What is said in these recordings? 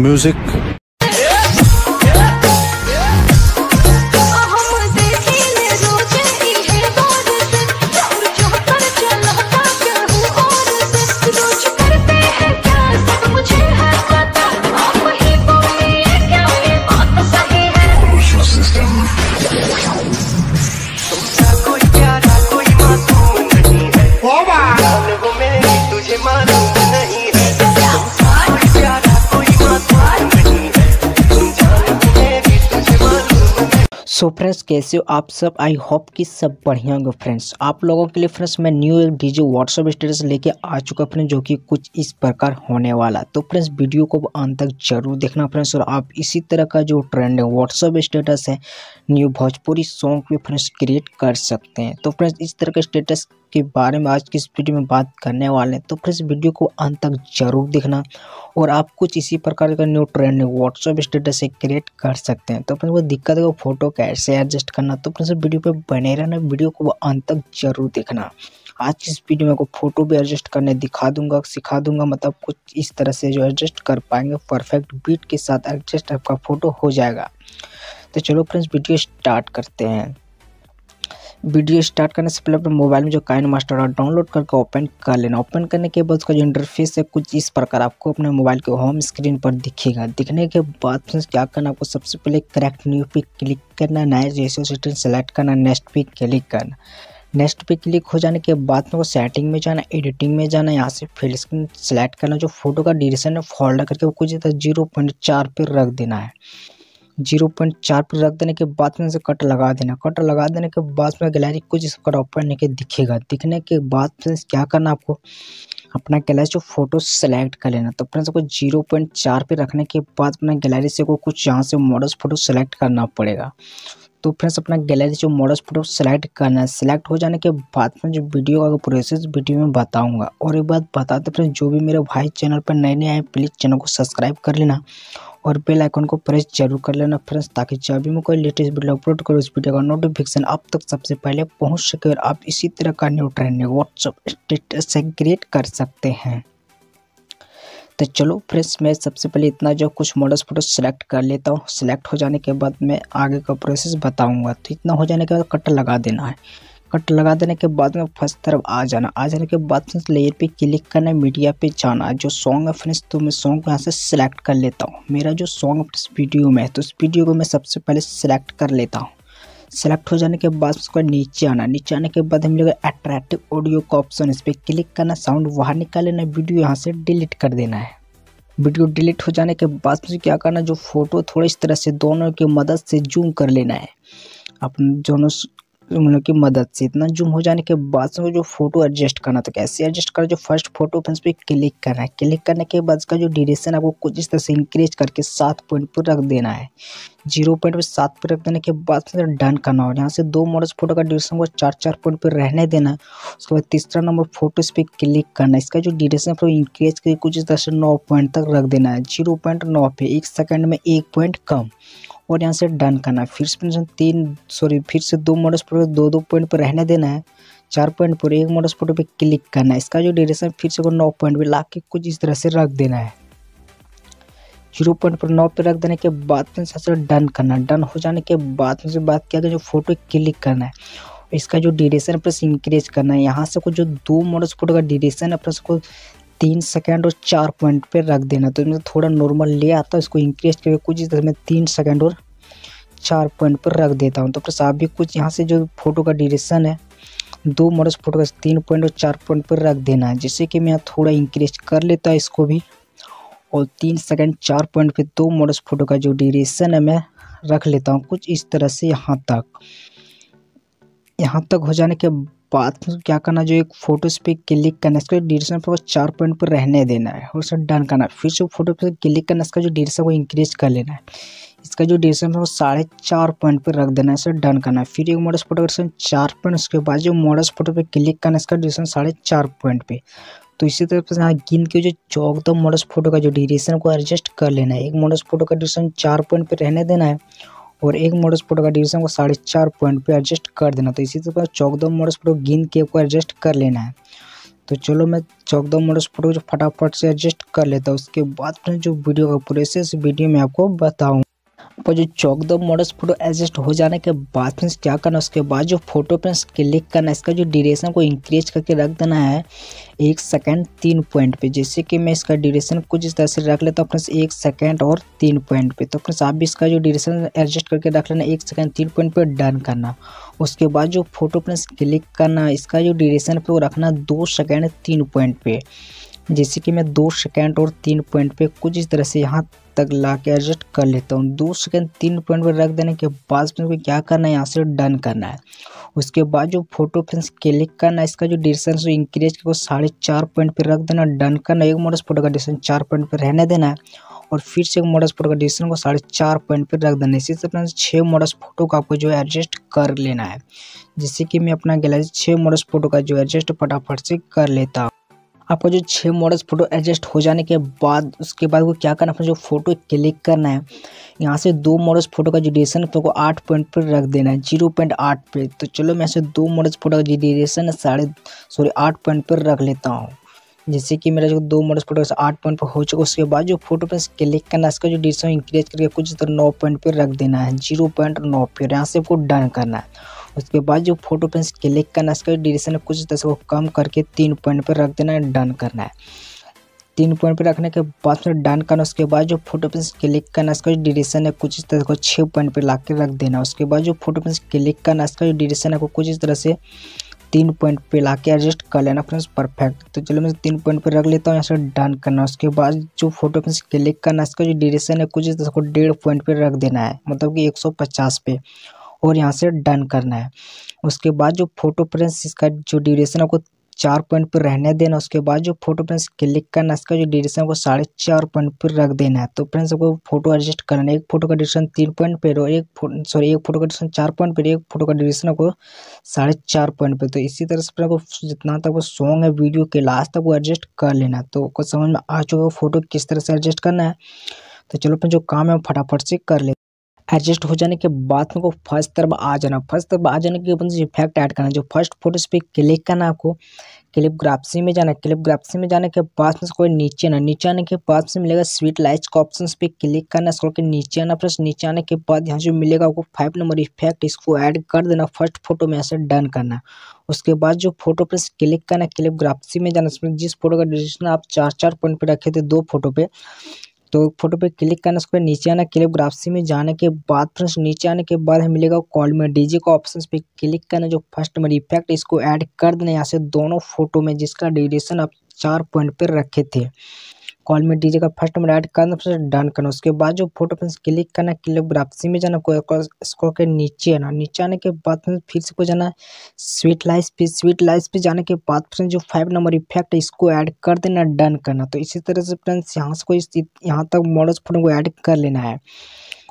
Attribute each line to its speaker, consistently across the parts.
Speaker 1: music. So
Speaker 2: friends कैसे हो आप सब? आई होप कि सब बढ़िया होंगे फ्रेंड्स आप लोगों के लिए फ्रेंड्स मैं न्यू डीजे व्हाट्सअप स्टेटस लेके आ चुका फ्रेंड्स जो कि कुछ इस प्रकार होने वाला. तो फ्रेंड्स वीडियो को अंत तक ज़रूर देखना फ्रेंड्स और आप इसी तरह का जो ट्रेंड है व्हाट्सअप स्टेटस है न्यू भोजपुरी सॉन्ग भी फ्रेंड्स क्रिएट कर सकते हैं. तो फ्रेंड्स इस तरह के स्टेटस के बारे में आज की इस वीडियो में बात करने वाले हैं. तो फ्रेंड्स वीडियो को अंत तक ज़रूर देखना और आप कुछ इसी प्रकार का न्यू ट्रेंड व्हाट्सअप स्टेटस से क्रिएट कर सकते हैं। तो फ्रेंड्स वो दिक्कत है वो फ़ोटो कैसे एडजस्ट करना। तो फ्रेंड्स वीडियो पे बने रहना वीडियो को अंत तक ज़रूर देखना। आज की इस वीडियो में आपको फ़ोटो भी एडजस्ट करने दिखा दूँगा, सिखा दूँगा मतलब कुछ इस तरह से जो एडजस्ट कर पाएँगे परफेक्ट बीट के साथ एडजस्ट आपका फ़ोटो हो जाएगा। तो चलो फ्रेंड्स वीडियो स्टार्ट करते हैं। वीडियो स्टार्ट करने से पहले अपने मोबाइल में जो काइन मास्टर है, डाउनलोड करके ओपन कर लेना। ओपन करने के बाद उसका जो इंटरफेस है, कुछ इस प्रकार आपको अपने मोबाइल के होम स्क्रीन पर दिखेगा। दिखने के बाद क्या करना आपको सबसे पहले करेक्ट न्यू पे क्लिक करना नया जैसे सेटिंग सेलेक्ट करना नेक्स्ट पे क्लिक करना। नेक्स्ट पे क्लिक हो जाने के बाद में वो सेटिंग में जाना एडिटिंग में जाना, यहाँ से फिल स्क्रीन सेलेक्ट करना। जो फ़ोटो का ड्यूरेशन है फोल्डर करके वो कुछ ज़ीरो पॉइंट चार पे रख देना है। ज़ीरो पॉइंट चार पर रख देने के बाद में से कट लगा देना। कट लगा देने के बाद में गैलरी कुछ इस पर ओपन लेके दिखेगा। दिखने के बाद में क्या करना आपको? अपना गैलरी से फ़ोटो सेलेक्ट कर लेना। तो फ्रेंड्स को ज़ीरो पॉइंट चार पर रखने के बाद अपना गैलरी से को कुछ यहाँ से मॉडल्स फ़ोटो सेलेक्ट करना पड़ेगा। तो फ्रेंड्स अपना गैलरी जो मॉडल्स फ़ोटो सेलेक्ट करना है सेलेक्ट हो जाने के बाद में जो वीडियो का प्रोसेस वीडियो में बताऊँगा। और एक बात बताते फ्रेंड्स जो भी मेरे भाई चैनल पर नए नए आए प्लीज़ चैनल को सब्सक्राइब कर लेना और बेल आइकन को प्रेस ज़रूर कर लेना फ्रेंड्स ताकि जब भी मैं कोई लेटेस्ट वीडियो अपलोड करूँ उस वीडियो का नोटिफिकेशन आप तक सबसे पहले पहुँच सके और आप इसी तरह का न्यू ट्रेंड व्हाट्सअप स्टेटस से क्रिएट कर सकते हैं। तो चलो फ्रेंड्स, मैं सबसे पहले इतना जो कुछ मॉडल्स फ़ोटो सेलेक्ट कर लेता हूँ। सेलेक्ट हो जाने के बाद मैं आगे का प्रोसेस बताऊँगा। तो इतना हो जाने के बाद कट लगा देना है। कट लगा देने के बाद में फ़र्स्ट तरफ़ आ जाना। आ जाने के बाद लेयर पे क्लिक करना है मीडिया पे जाना। जो सॉन्ग है फ्रेंड्स तो मैं सॉन्ग को यहाँ से सिलेक्ट कर लेता हूँ। मेरा जो सॉन्ग वीडियो में है तो उस वीडियो को मैं सबसे पहले सिलेक्ट कर लेता हूँ। सेलेक्ट हो जाने के बाद उसको नीचे आना। नीचे आने के बाद हम लोग अट्रैक्टिव ऑडियो का ऑप्शन इस पर क्लिक करना साउंड बाहर निकाल लेना वीडियो यहाँ से डिलीट कर देना है। वीडियो डिलीट हो जाने के बाद मुझे क्या करना, जो फ़ोटो थोड़ा इस तरह से दोनों की मदद से जूम कर लेना है। अपने दोनों मतलब की मदद से। इतना जूम हो जाने के बाद से जो फ़ोटो एडजस्ट करना तो कैसे एडजस्ट करना जो फ़र्स्ट फ़ोटो फ्रेंड्स पे क्लिक करना है। क्लिक करने के बाद इसका जो ड्यूरेशन आपको कुछ इस तरह से इंक्रीज करके सात पॉइंट पर रख देना है। ज़ीरो पॉइंट पर सात पर रख देने के बाद फिर डन करना और यहाँ से दो मॉडल्स फ़ोटो का ड्यूरेशन को चार चार पॉइंट पर रहने देना है उसके बाद तीसरा नंबर फ़ोटो इस पर क्लिक करना, इसका जो ड्यूरेशन है इंक्रीज करके कुछ इस तरह से नौ पॉइंट तक रख देना है, ज़ीरो पॉइंट नौ पे एक सेकेंड में एक पॉइंट कम और यहाँ से डन करना है, फिर से तीन सॉरी फिर से दो मॉडल्स फ़ोटो दो दो पॉइंट पर रहने देना है, चार पॉइंट पर एक मॉडल्स फ़ोटो पे क्लिक करना है, इसका जो ड्यूरेशन फिर से नौ पॉइंट पे ला के कुछ इस तरह से रख देना है। ज़ीरो पॉइंट पर नौ पे रख देने के बाद में सबसे डन करना डन हो जाने के बाद में से बात किया तो जो फ़ोटो क्लिक करना है, इसका जो ड्यूरेशन प्लस इंक्रीज करना है, यहाँ से कुछ जो दो मॉडल्स फ़ोटो का ड्यूरेशन प्लस को तीन सेकंड और चार पॉइंट पे रख देना तो इसमें थोड़ा नॉर्मल ले आता है, इसको इंक्रीज करके कुछ इस तरह में तीन सेकंड और चार पॉइंट पर रख देता हूँ। तो प्लस आप भी कुछ यहाँ से जो फ़ोटो का ड्यूरेशन है, दो मॉडल्स फ़ोटो का तीन पॉइंट और चार पॉइंट पर रख देना है, जिससे कि मैं यहाँ थोड़ा इंक्रीज कर लेता इसको भी। और तीन सेकंड चार पॉइंट पे दो मॉडल्स फ़ोटो का जो ड्यूरेशन है, मैं रख लेता हूँ कुछ इस तरह से यहाँ तक। यहाँ तक हो जाने के बाद क्या करना, जो एक फ़ोटो पे क्लिक करना इसका ड्यूरेशन पर चार पॉइंट पर रहने देना है और उसे डन करना है। फिर से फ़ोटो पे क्लिक करना इसका जो ड्यूरेशन को इंक्रीज कर लेना है। इसका जो ड्यूरेशन है, वो साढ़े चार पॉइंट पर रख देना है इसे डन करना है। फिर एक मॉडल्स फ़ोटो चार पॉइंट उसके बाद जो मॉडल्स फ़ोटो पे क्लिक करना इसका ड्यूरेशन साढ़े चार पॉइंट पे। तो इसी तरह से यहाँ गिन के जो चौदह मॉडल्स फ़ोटो का जो ड्यूरेशन को एडजस्ट कर लेना है। एक मॉडल्स फ़ोटो का ड्यूरेशन चार पॉइंट पे रहने देना है और एक मॉडल्स फ़ोटो का ड्यूरेशन को साढ़े चार पॉइंट पे एडजस्ट कर देना। तो इसी तरह चौदह मॉडल्स फ़ोटो गिन के को एडजस्ट कर लेना है। तो चलो मैं चौक दो मॉडल्स फ़ोटो को फटाफट से एडजस्ट कर लेता हूँ, उसके बाद जो वीडियो का प्रोसेस वीडियो में आपको बताऊँ। पर जो चौक दो मॉडल्स फ़ोटो एडजस्ट हो जाने के बाद फ्रेंड्स क्या करना उसके बाद जो फ़ोटो फ्रेंड्स क्लिक करना है, इसका जो ड्यूरेशन को इंक्रीज करके रख देना है एक सेकंड तीन पॉइंट पे। जैसे कि मैं इसका ड्यूरेशन कुछ इस तरह से रख लेता हूँ फ्रेंड्स, एक सेकंड और तीन पॉइंट पे। तो फ्रेंड्स, आप भी इसका जो ड्यूरेशन एडजस्ट करके रख लेना, एक सेकंड तीन पॉइंट पे डन करना। उसके बाद जो फ़ोटो फ्रेंड्स क्लिक करना इसका जो ड्यूरेशन पे वो रखना दो सेकेंड तीन पॉइंट पे। जैसे कि मैं दो सेकेंड और तीन पॉइंट पे कुछ इस तरह से यहाँ तक ला के एडजस्ट कर लेता हूँ। दो सेकेंड तीन पॉइंट पर रख देने के बाद को क्या करना है? यहाँ से डन करना है। उसके बाद जो फ़ोटो फ्रेंस क्लिक करना है, इसका जो डिस्टेंस इंक्रीज करके साढ़े चार पॉइंट पर रख देना डन करना एक मॉडल फ़ोटो का डिस्टेंस चार पॉइंट पर रहने देना है और फिर से एक मॉडल फ़ोटो का डिस्टेंस को साढ़े चार पॉइंट पर रख देना इसी से फ्रेंड्स छः मॉडल्स फ़ोटो का आपको जो है एडजस्ट कर लेना है। जिससे कि मैं अपना गैलरी छः मॉडल्स फ़ोटो का जो एडजस्ट फटाफट से कर लेता हूँ। आपको जो छः मॉडल्स फ़ोटो एडजस्ट हो जाने के बाद, उसके बाद वो क्या करना है? जो फ़ोटो क्लिक करना है, यहाँ से दो मॉडल्स फ़ोटो का जो ड्यूरेशन है को आठ पॉइंट पर रख देना है ज़ीरो पॉइंट आठ पे। तो चलो मैं ऐसे दो मॉडल्स फ़ोटो का जो ड्यूरेशन साढ़े सॉरी आठ पॉइंट पर रख लेता हूँ। जैसे कि मेरा जो दो मॉडल्स फ़ोटो आठ पॉइंट पर हो चुका उसके बाद जो फ़ोटो पर क्लिक करना है, इसका जो ड्यूरेशन इंक्रीज करके कुछ तो नौ पॉइंट पर रख देना है ज़ीरो पॉइंट नौ पर यहाँ से आपको डन करना है। उसके बाद जो फ़ोटो पे क्लिक करना इसका ड्यूरेशन कुछ तरह से वो कम करके तीन पॉइंट पर रख देना है डन करना है। तीन पॉइंट पर रखने के बाद फिर डन करना उसके बाद जो फ़ोटो पे क्लिक करना इसका ड्यूरेशन है कुछ इस तरह को छः पॉइंट पर ला के रख देना उसके बाद जो फ़ोटो पे क्लिक करना इसका ड्यूरेशन है कुछ इस तरह से तीन पॉइंट पे ला के एडजस्ट कर लेना फ्रेंड्स परफेक्ट तो चलो मैं तीन पॉइंट पे रख लेता हूँ, यहाँ से डन करना उसके बाद जो फ़ोटो पे क्लिक करना इसका जो ड्यूरेशन है कुछ इस तरह को डेढ़ पॉइंट पे रख देना है मतलब कि एक सौ पचास पे। और यहाँ से डन करना है। उसके बाद जो फ़ोटो प्रिंस इसका जो ड्यूरेशन आपको चार पॉइंट पर रहने देना उसके बाद जो फ़ोटो प्रिंस क्लिक करना इसका जो ड्यूरेशन को साढ़े चार पॉइंट पर रख देना है। तो फ्रेंड्स आपको फ़ोटो एडजस्ट करना है। एक फ़ोटो का ड्यूरेशन तीन पॉइंट पर और एक सॉरी एक फ़ोटो का ड्यूरेशन चार पॉइंट पर एक फ़ोटो का ड्यूरेशन आपको साढ़े चार पॉइंट पर तो इसी तरह से आपको जितना तक वो सॉन्ग है वीडियो के लास्ट तक वो एडजस्ट कर लेना तो कुछ समझ में आ चुका है फ़ोटो किस तरह से एडजस्ट करना है। तो चलो फिर जो काम है, वो फटाफट से कर ले एडजस्ट हो जाने के बाद मेरे को फ़र्स्ट तरफ़ आ जाना, फ़र्स्ट तरफ़ आ जाने के बाद इफ़ेक्ट ऐड करना, जो फ़र्स्ट फ़ोटोज़ पे क्लिक करना आपको क्लिप ग्राफ्सी में जाना क्लिप ग्राफ्सी में जाने के बाद में कोई नीचे आना, नीचे आने के बाद से मिलेगा स्वीट लाइट्स का ऑप्शन पे क्लिक करना स्क्रॉल के नीचे आना प्लस नीचे आने के बाद यहाँ जो मिलेगा आपको फाइव नंबर इफ़ेक्ट इसको ऐड कर देना फ़र्स्ट फ़ोटो में ऐसे डन करना। उसके बाद जो फ़ोटो पे क्लिक करना क्लिप ग्राफ्सी में जाना, जिस फ़ोटो का डिजिशन आप चार चार पॉइंट पर रखे थे, दो फ़ोटो पे तो फ़ोटो पे क्लिक करना, उसके बाद नीचे आना क्लिप ग्राफसी में जाने के बाद फ्रेंड्स, नीचे आने के बाद हमें मिलेगा कॉल में डीजे का ऑप्शन पे क्लिक करना, जो फ़र्स्ट नंबर इफ़ेक्ट, इसको ऐड कर देना यहाँ से दोनों फ़ोटो में, जिसका ड्यूरेशन आप चार पॉइंट पर रखे थे। कॉल में डीजे का फ़र्स्ट नंबर ऐड करना, फिर डन करना। उसके बाद जो फ़ोटो पे क्लिक करना, क्लिक ग्राफसी में जाना इसको के नीचे आना। नीचे आने के बाद फिर से को जाना स्वीट लाइस पे स्वीट लाइस पे जाने के बाद फिर जो फाइव नंबर इफ़ेक्ट है, इसको ऐड कर देना डन करना। तो इसी तरह से फ्रेंड्स यहाँ से कोई यहाँ तक मॉडल्स फ़ोटो को ऐड कर लेना है।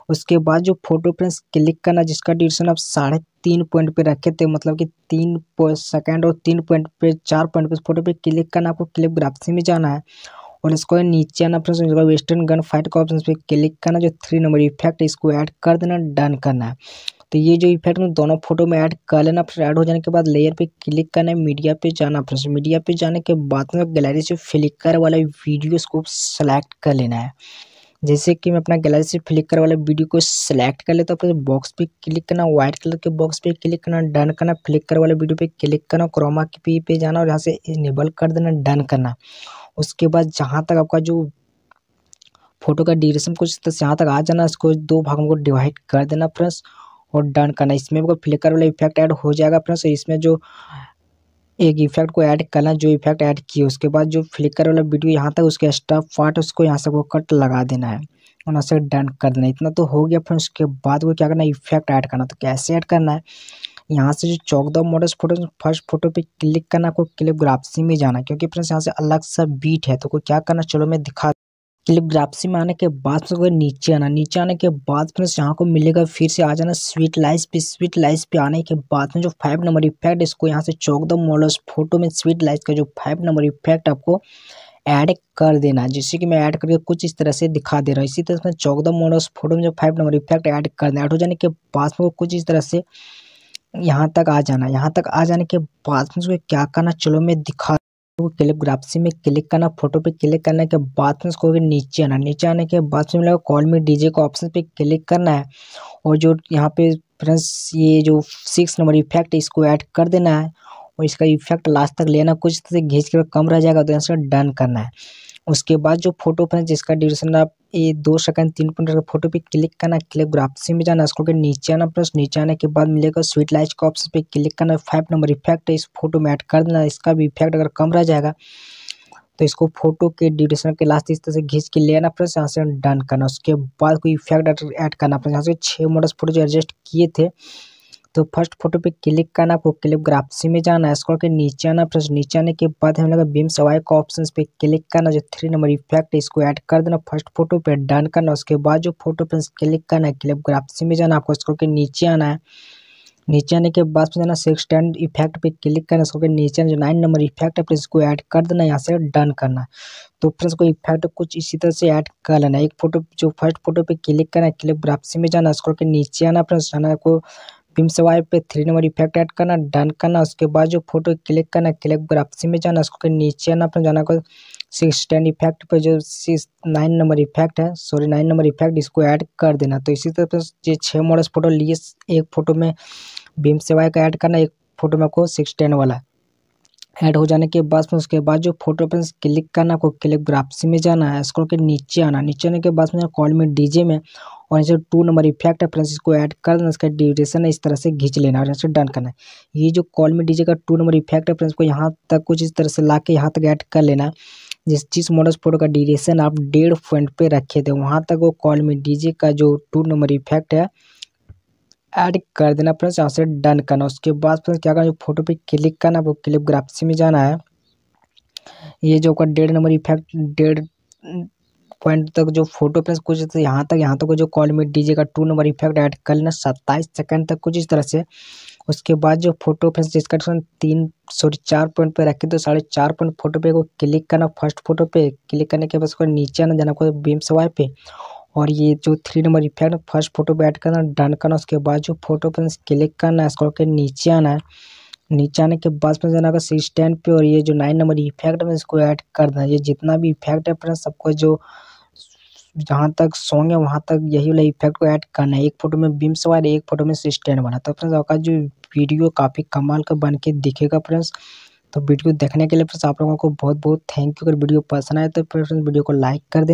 Speaker 2: उसके बाद जो फ़ोटो फ्रेंड्स क्लिक करना, जिसका ड्यूरेशन आप साढ़े तीन पॉइंट पे रखे थे मतलब कि तीन सेकंड और तीन पॉइंट पे, चार पॉइंट पे फ़ोटो पे क्लिक करना, आपको क्लिप ग्राफसी में जाना है। और इसको नीचे आना फ्रेंड्स वेस्टर्न गन फाइट का ऑप्शन पे क्लिक करना, जो थ्री नंबर इफ़ेक्ट इसको ऐड कर देना डन करना है। तो ये जो इफ़ेक्ट में दोनों फ़ोटो में ऐड कर लेना, फिर ऐड हो जाने के बाद लेयर पे क्लिक करना है मीडिया पे जाना फ्रेंड्स मीडिया पे जाने के बाद में गैलरी से फ्लिकर वाला वीडियो को सेलेक्ट कर लेना है। जैसे कि मैं अपना गैलरी से फ्लिकर वाला वीडियो को सिलेक्ट कर लेता हूँ, फिर बॉक्स पे क्लिक करना व्हाइट कलर के बॉक्स पे क्लिक करना डन करना फ्लिकर वाले वीडियो पे क्लिक करना क्रोमा की पी पे जाना और यहाँ से इनेबल कर देना डन करना। उसके बाद जहाँ तक आपका जो फ़ोटो का ड्यूरेशन कुछ तो यहाँ तक आ जाना, इसको दो भागों को डिवाइड कर देना फ्रेंड्स और डन करना। इसमें आपको फ्लिकर वाला इफ़ेक्ट ऐड हो जाएगा फ्रेंड्स इसमें जो एक इफ़ेक्ट को ऐड करना, जो इफ़ेक्ट ऐड किए उसके बाद जो फ्लिकर वाला वीडियो यहाँ तक, उसके एक्स्ट्रा पार्ट उसको यहाँ से वो कट लगा देना है और यहाँ से डन कर देना। इतना तो हो गया फ्रेंड्स उसके बाद वो क्या करना इफ़ेक्ट ऐड करना। तो कैसे ऐड करना है? यहाँ से जो चौक दो मॉडल्स फ़ोटो, फ़र्स्ट फ़ोटो पे क्लिक करना, आपको क्लिप ग्राफ्सी में जाना क्योंकि फ्रेंड्स यहाँ से अलग सा बीट है तो कोई क्या करना, चलो मैं दिखा क्लिप ग्राफ्सी में आने के बाद फिर नीचे आना, नीचे आने के बाद फ्रेंड्स यहाँ को मिलेगा, फिर से आ जाना स्वीट लाइस पे, स्वीट लाइस पे आने के बाद में जो फाइव नंबर इफ़ेक्ट, इसको यहाँ से चौक दो मॉडल्स फ़ोटो में स्वीट लाइस का जो फाइव नंबर इफ़ेक्ट आपको ऐड कर देना जैसे कि मैं ऐड करके कुछ इस तरह से दिखा दे रहा हूँ, इसी तरह से चौक दो मॉडल्स फ़ोटो में जो फाइव नंबर इफ़ेक्ट ऐड कर देना ऐड हो जाने के बाद में कुछ इस तरह से यहाँ तक आ जाना, यहाँ तक आ जाने के बाद में उसको क्या करना, चलो मैं दिखा कैलिग्राफी में क्लिक करना फ़ोटो पे क्लिक करने के बाद में उसको नीचे आना। नीचे आने के बाद में मिलेगा कॉल में डीजे का ऑप्शन पे क्लिक करना है और जो यहाँ पे फ्रेंड्स ये जो सिक्स नंबर इफ़ेक्ट इसको ऐड कर देना है और इसका इफ़ेक्ट लास्ट तक लेना, कुछ से घींच के कम रह जाएगा तो यहाँ डन करना है। उसके बाद जो फ़ोटो फ्रेंड्स जिसका ड्यूरेशन आप ये दो सेकंड तीन मिनट का फ़ोटो पे क्लिक करना कैलिग्राफी में जाना, उसको के नीचे आना प्लस नीचे आने के बाद मिलेगा स्वीट लाइट का ऑप्शन पे क्लिक करना फाइव नंबर इफ़ेक्ट है, इस फ़ोटो में ऐड कर देना, इसका भी इफ़ेक्ट अगर कम रह जाएगा तो इसको फ़ोटो के ड्यूरेशन के लास्ट इस तरह से घींच के ले आना प्लस यहाँ से डन करना, उसके बाद कोई इफ़ेक्ट ऐड करना प्लस यहाँ से छः मॉडल्स फ़ोटो जो एडजस्ट किए थे तो फ़र्स्ट फ़ोटो पे क्लिक करना, आपको क्लिपग्राफी में जाना है स्क्रॉल के नीचे आना प्लस नीचे आने के बाद हम लोग बीम सवाई का ऑप्शन पे क्लिक करना, जो थ्री नंबर इफ़ेक्ट है, इसको ऐड कर देना, फ़र्स्ट फ़ोटो पे डन करना, उसके बाद जो फ़ोटो पे क्लिक करना है क्लिपग्राफी में जाना, आपको स्क्रॉल के नीचे आना है। नीचे आने के बाद जाना सिक्स टेन इफ़ेक्ट पे क्लिक करना इसको नीचे जो नाइन नंबर इफ़ेक्ट है, फिर इसको ऐड कर देना, यहाँ से डन करना। तो फ्रेंड्स को इफ़ेक्ट कुछ इसी तरह से ऐड कर लेना एक फ़ोटो जो फ़र्स्ट फ़ोटो पे क्लिक करना है क्लिप में जाना इसको के नीचे आना फ्रेंड्स जाना को पिम स्वाइप पे थ्री नंबर इफ़ेक्ट ऐड करना डन करना, उसके बाद जो फ़ोटो क्लिक करना क्लिक ग्राफी में जाना, उसको नीचे आना अपना जाना को सिक्स टेन इफ़ेक्ट पे जो सिक्स नाइन नंबर इफ़ेक्ट है सॉरी नाइन नंबर इफ़ेक्ट इसको ऐड कर देना। तो इसी तरह से छः मॉडल्स फ़ोटो लिए, एक फ़ोटो में भीम सेवाई का ऐड करना, एक फ़ोटो में आपको सिक्स टेन वाला ऐड हो जाने के बाद में उसके बाद जो फ़ोटो पे क्लिक करना, आपको क्लिक ग्राफी में जाना है स्क्रॉल के नीचे आना। नीचे आने के बाद में कॉल में डीजे में और जैसे टू नंबर इफ़ेक्ट है फ्रेंड्स इसको ऐड कर देना, इसका ड्यूरेशन है, इस तरह से खींच लेना और यहाँ से डन करना ये जो कॉल में डीजे का टू नंबर इफ़ेक्ट है फ्रेंड्स को यहाँ तक कुछ इस तरह से ला के यहाँ तक ऐड कर लेना। जिस जिस मॉडल फ़ोटो का ड्यूरेशन आप डेढ़ पॉइंट पे रखे थे, वहाँ तक वो कॉल में डीजे का जो टू नंबर इफ़ेक्ट है ऐड कर देना फ्रेंड्स यहाँ से डन करना। उसके बाद फ्रेंड्स क्या करना फ़ोटो पे क्लिक करना, वो क्लिप ग्राफी में जाना है। ये जो का डेढ़ नंबर इफ़ेक्ट डेढ़ पॉइंट तक जो फ़ोटो फ्रेंड्स कुछ तो यहाँ तक यहाँ तक जो कॉल में डीजे का टू नंबर इफ़ेक्ट ऐड कर लेना सत्ताईस सेकंड तक कुछ इस तरह से। उसके बाद जो फ़ोटो फ्रेंड्स जिसका तीन सॉरी चार पॉइंट पे रखे तो साढ़े चार पॉइंट फ़ोटो पे को क्लिक करना फ़र्स्ट फ़ोटो पे। क्लिक करने के बाद उसको नीचे आना, जाना कोई बीम सवाई पे। और ये जो three number effect first photo पे ऐड करना डन करना, उसके बाद जो फ़ोटो पे क्लिक करना है स्क्रॉल के नीचे आना। है नीचे आने के बाद में जाना स्टैंड पे और ये जो नाइन नंबर इफ़ेक्ट है इसको ऐड कर देना ये जितना भी इफ़ेक्ट है फ्रेंड्स सबको जो जहाँ तक सॉन्ग है, वहाँ तक यही वाला इफ़ेक्ट को ऐड करना है। एक फ़ोटो में बिम्स वाले एक फ़ोटो में स्टैंड बना। तो फ्रेंड्स आपका जो वीडियो काफ़ी कमाल का बन के दिखेगा फ्रेंड्स तो वीडियो देखने के लिए फ्रेंड्स आप लोगों को बहुत बहुत थैंक यू अगर वीडियो पसंद आए तो फ्रेंड्स वीडियो को लाइक कर दें।